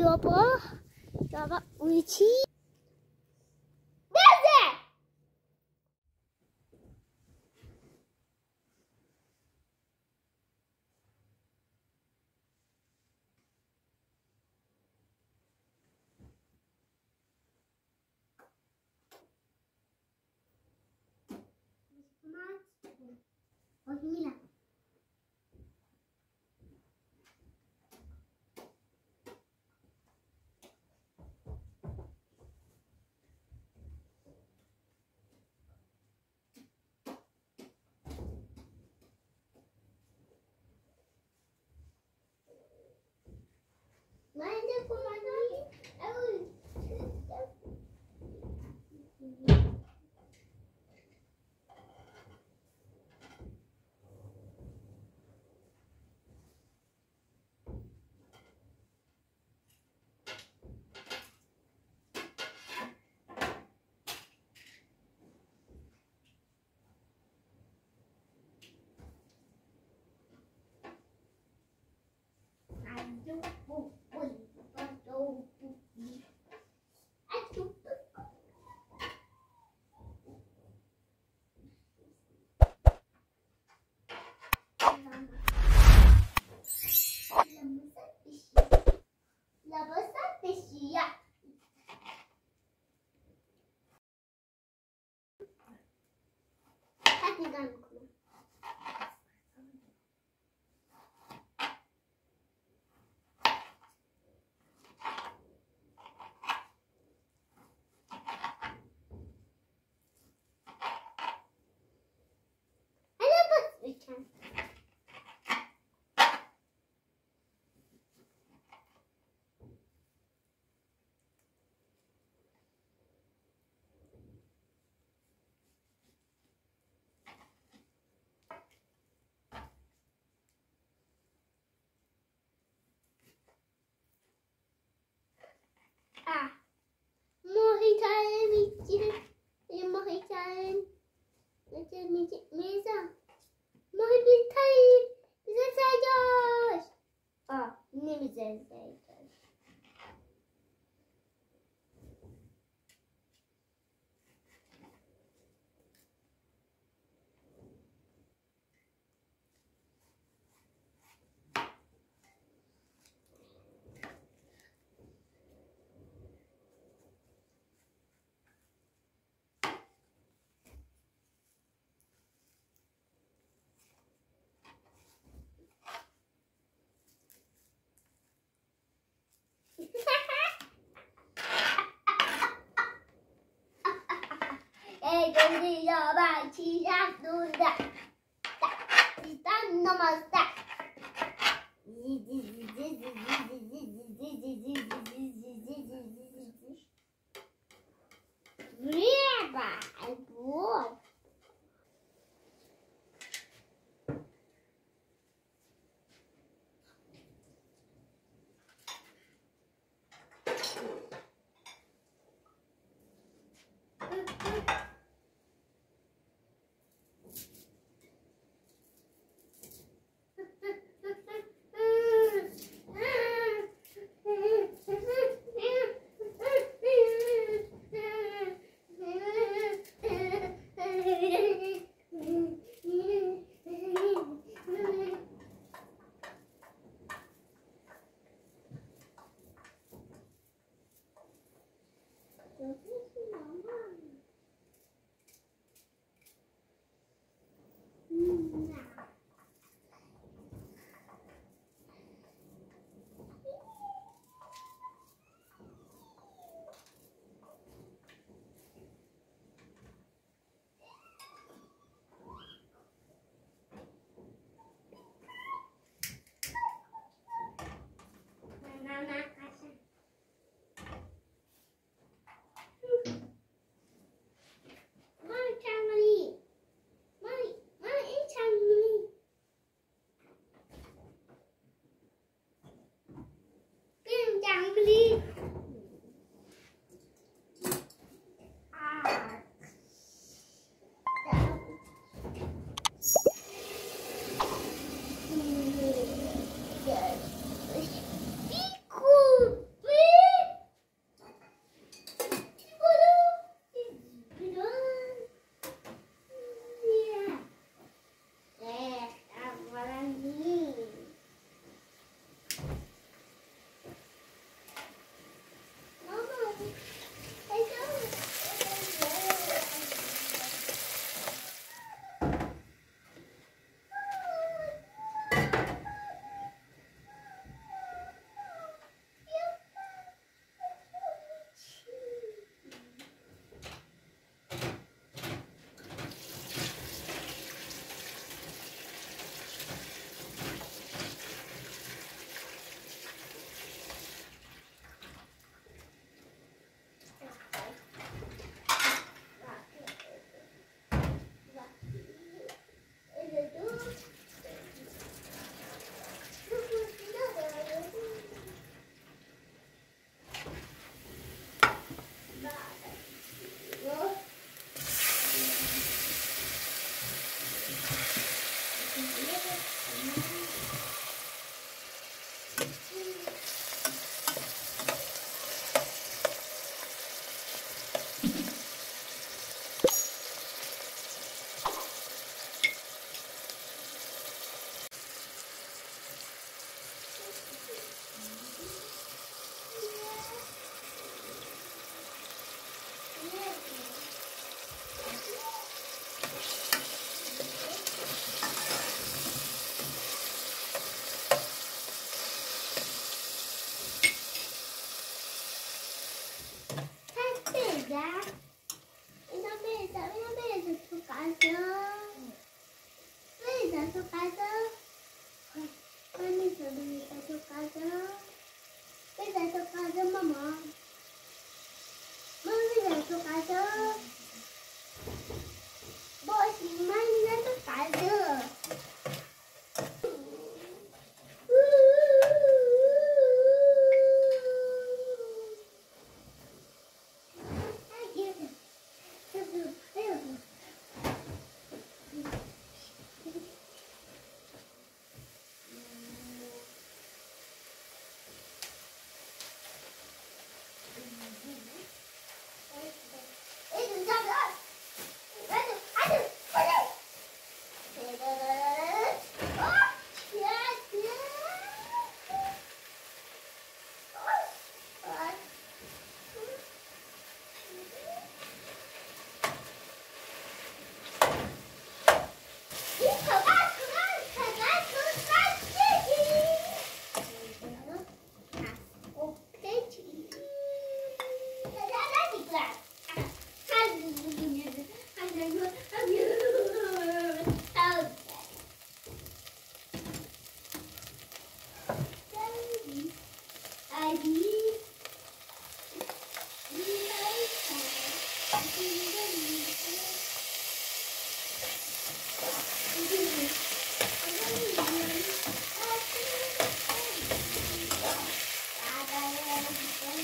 doable. Doable Uchi. Desert! Mira. can. À. Mojita, Mojita, Mojita, Mojita, Mojita, Mojita, محبیل تایی بیزه سرگاش آه نمیزه Рыба, вот.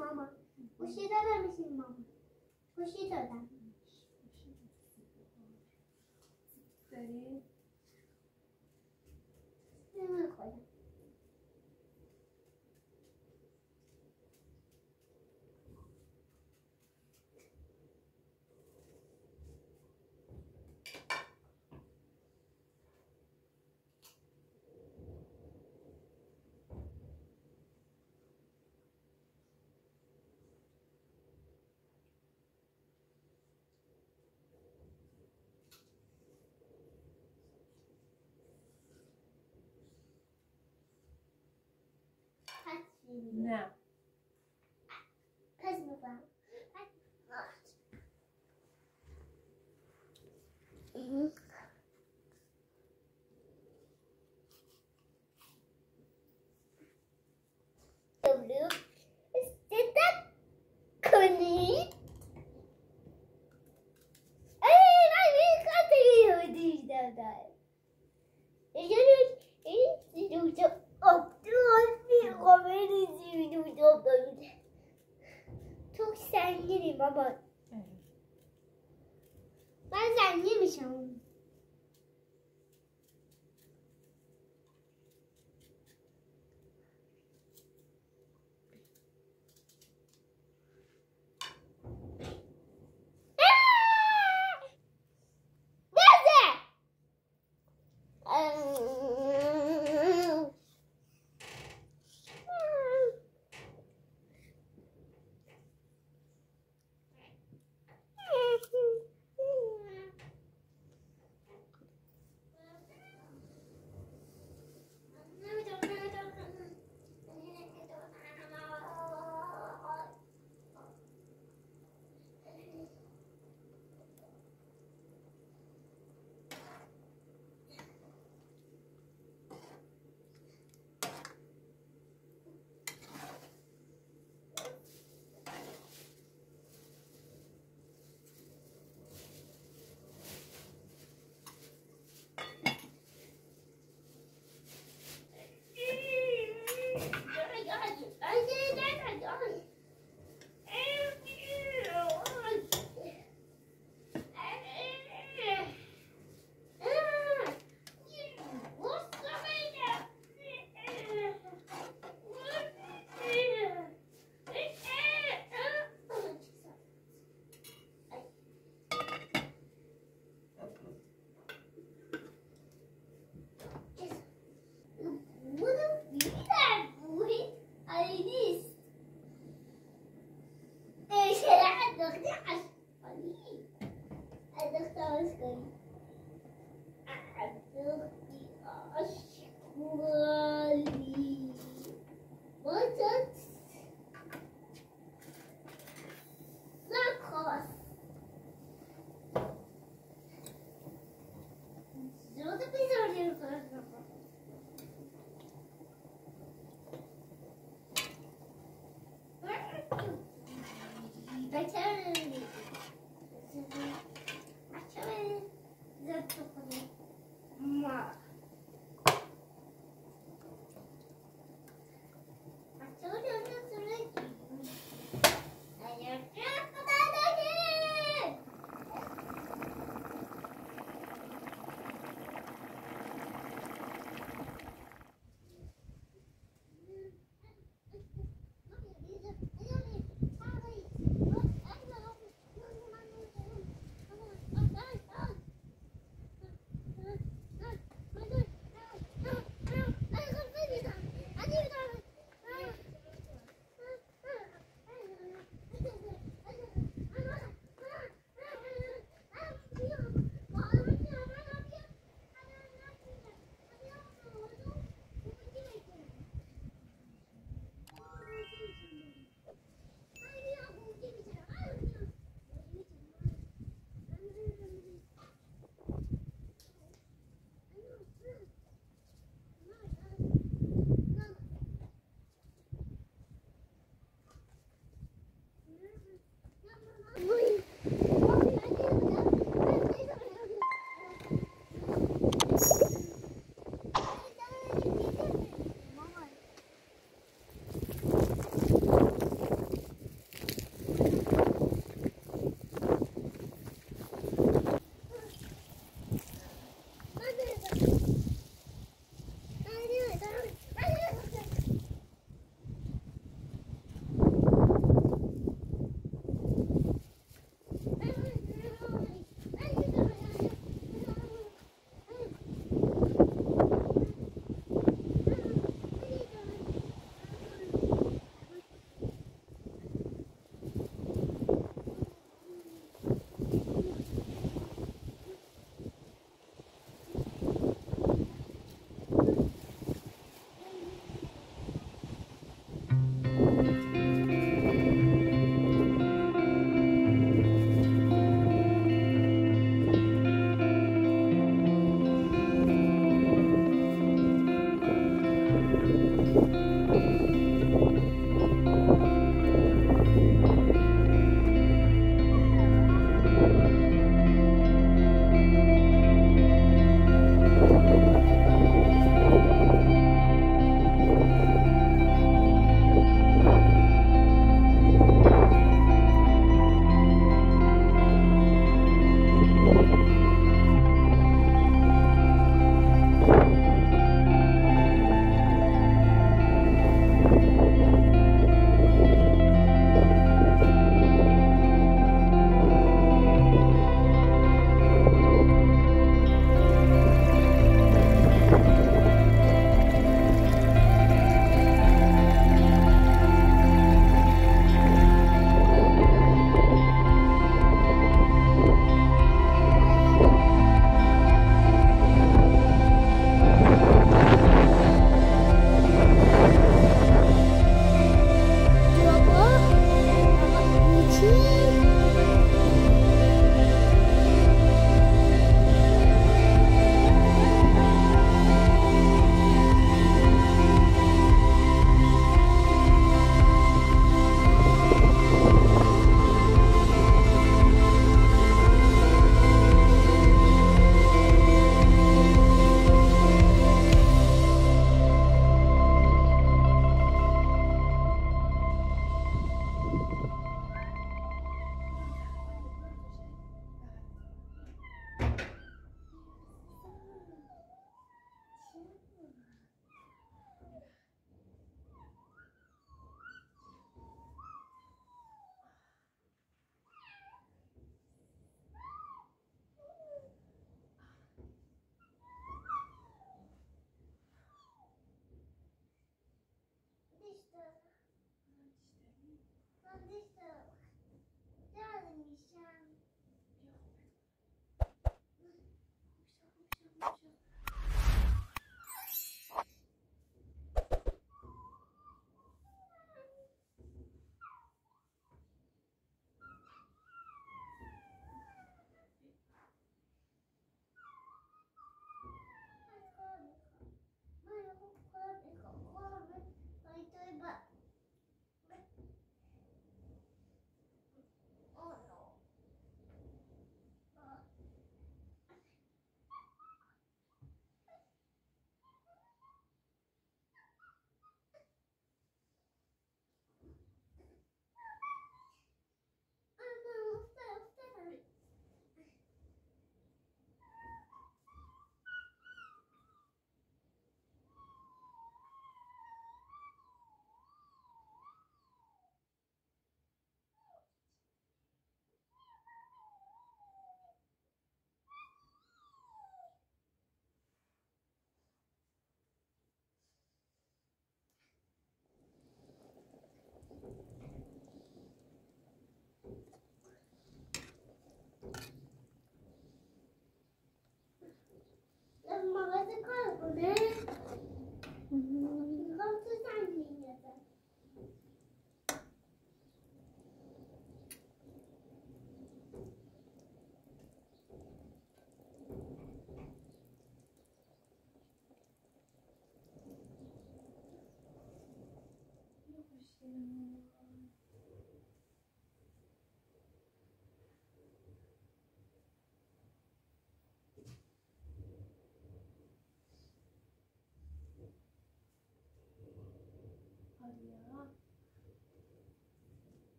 ماما گوشی دادم میشین ماما گوشی دادم داری؟ No. Mm-hmm. 爸爸，俺爸，你不想。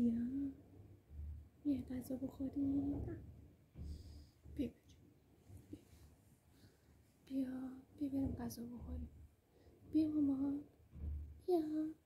دیدیم یه غذا بخوریم بیا بیا بیا بریم غذا بخوریم بیا مامان بیا